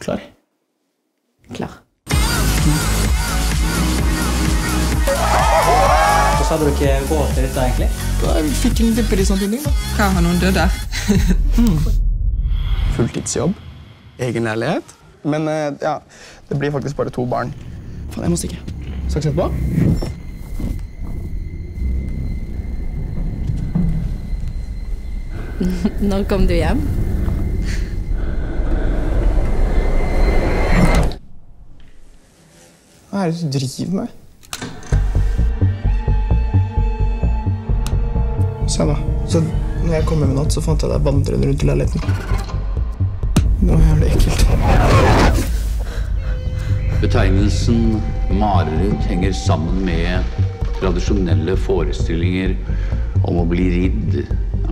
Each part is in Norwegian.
Klar? Klar. Hvordan hadde du ikke råd til dette, egentlig? Da fikk en litt prisantydning, da. Hva har noen dødd der? Hmm. Fulltidsjobb. Egen leilighet. Men eh, ja, det blir faktisk bare to barn. Faen, jeg må stikke. Snakkes etterpå. Når kom du hjem? Hva er det du driver med? Se da. Så når jeg kom hjem i natt, så fant jeg deg vandrende rundt i leiligheten. Det var jævlig ekkelt. Betegnelsen mareritt henger sammen med tradisjonelle forestillinger om å bli ridd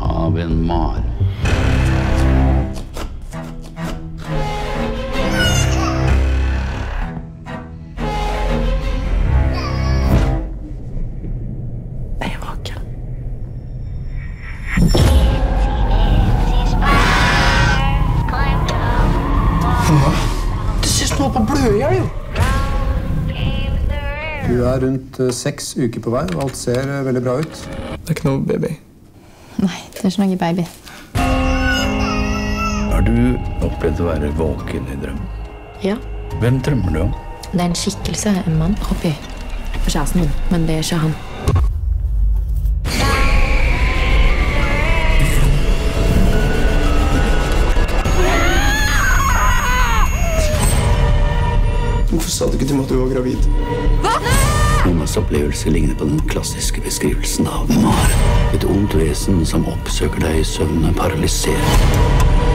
av en mare. Det ser ut som noe på å blø i hjel, jo. Du er rundt eh, seks uker på vei, og alt ser eh, veldig bra ut. Det er ikke noe baby. Nei, det er ikke noe baby. Har du opplevd å være våken i drøm? Ja. Hvem drømmer du om? Det er en skikkelse, en mann, oppi. Kjæresten min, men det er ikke han. Sa du ikke til meg at du var gravid? Nonas opplevelse ligner på den klassiske beskrivelsen av Mar. Et ondt vesen som oppsøker deg i søvne, paralysert.